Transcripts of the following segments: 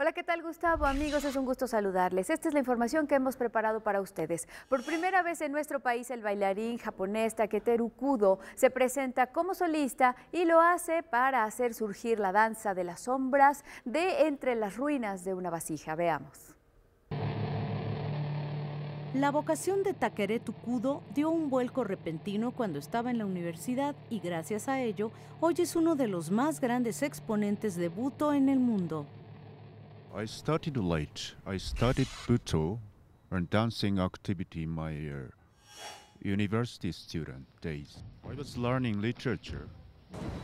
Hola, ¿qué tal Gustavo? Amigos, es un gusto saludarles. Esta es la información que hemos preparado para ustedes. Por primera vez en nuestro país, el bailarín japonés Taketeru Kudo se presenta como solista y lo hace para hacer surgir la danza de las sombras de entre las ruinas de una vasija. Veamos. La vocación de Takeretu Kudo dio un vuelco repentino cuando estaba en la universidad y gracias a ello hoy es uno de los más grandes exponentes de Buto en el mundo. I started late. I started Buto and dancing activity in my uh, university student days. I was learning literature.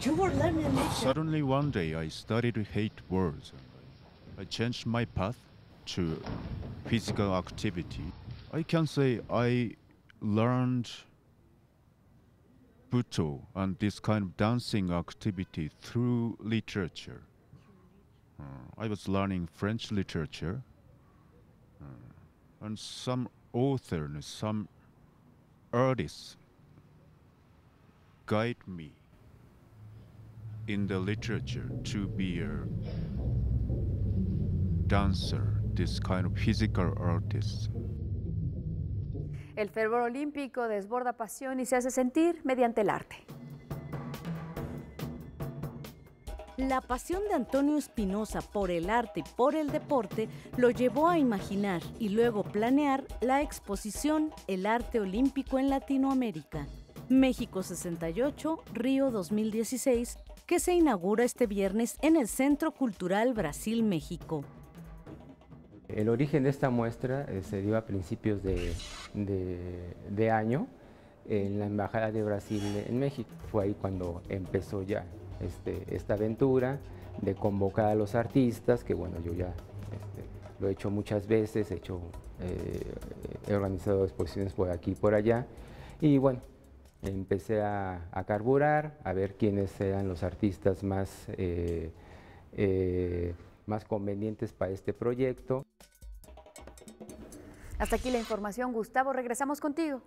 You were learning literature? Suddenly one day I started to hate words. I changed my path to physical activity. I can say I learned Buto and this kind of dancing activity through literature. Uh, I was learning French literature, uh, and some author and some artists guide me in the literature to be a dancer, this kind of physical artist. El fervor olímpico desborda pasión y se hace sentir mediante el arte. La pasión de Antonio Espinosa por el arte y por el deporte lo llevó a imaginar y luego planear la exposición El arte olímpico en Latinoamérica, México 68, Río 2016, que se inaugura este viernes en el Centro Cultural Brasil-México. El origen de esta muestra eh, se dio a principios de año en la Embajada de Brasil en México. Fue ahí cuando empezó ya este, esta aventura de convocar a los artistas, que bueno, yo ya este, lo he hecho muchas veces, he, hecho, eh, he organizado exposiciones por aquí y por allá, y bueno, empecé a, carburar, a ver quiénes eran los artistas más, eh, eh, más convenientes para este proyecto. Hasta aquí la información, Gustavo, regresamos contigo.